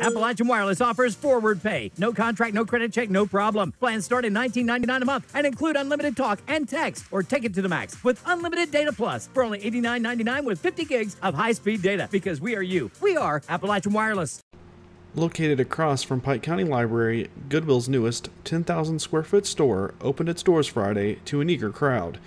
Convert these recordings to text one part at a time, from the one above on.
Appalachian Wireless offers forward pay. No contract, no credit check, no problem. Plans start at $19.99 a month and include unlimited talk and text or take it to the max with unlimited data plus for only $89.99 with 50 gigs of high speed data because we are you. We are Appalachian Wireless. Located across from Pike County Library, Goodwill's newest 10,000 square foot store opened its doors Friday to an eager crowd.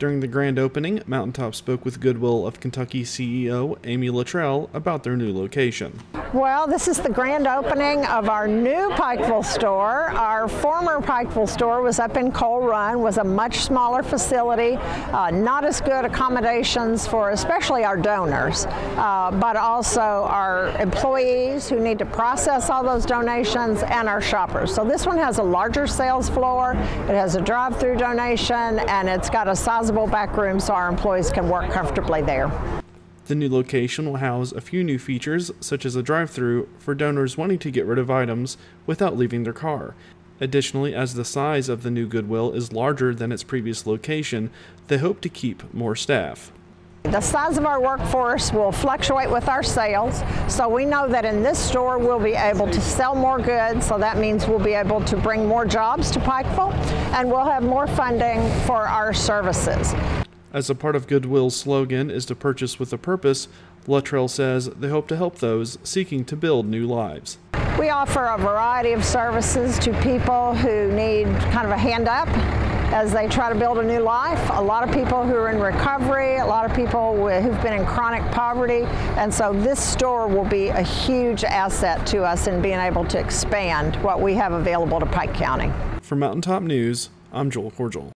During the grand opening, Mountaintop spoke with Goodwill of Kentucky CEO Amy Luttrell about their new location. Well, this is the grand opening of our new Pikeville store. Our former Pikeville store was up in Coal Run, was a much smaller facility, uh, not as good accommodations for especially our donors, uh, but also our employees who need to process all those donations and our shoppers. So this one has a larger sales floor, it has a drive-through donation, and it's got a sizable back room so our employees can work comfortably there. The new location will house a few new features, such as a drive through for donors wanting to get rid of items without leaving their car. Additionally, as the size of the new Goodwill is larger than its previous location, they hope to keep more staff. The size of our workforce will fluctuate with our sales, so we know that in this store we'll be able to sell more goods, so that means we'll be able to bring more jobs to Pikeville, and we'll have more funding for our services. As a part of Goodwill's slogan is to purchase with a purpose, Luttrell says they hope to help those seeking to build new lives. We offer a variety of services to people who need kind of a hand up as they try to build a new life. A lot of people who are in recovery, a lot of people who've been in chronic poverty, and so this store will be a huge asset to us in being able to expand what we have available to Pike County. For Mountaintop News, I'm Joel Cordial.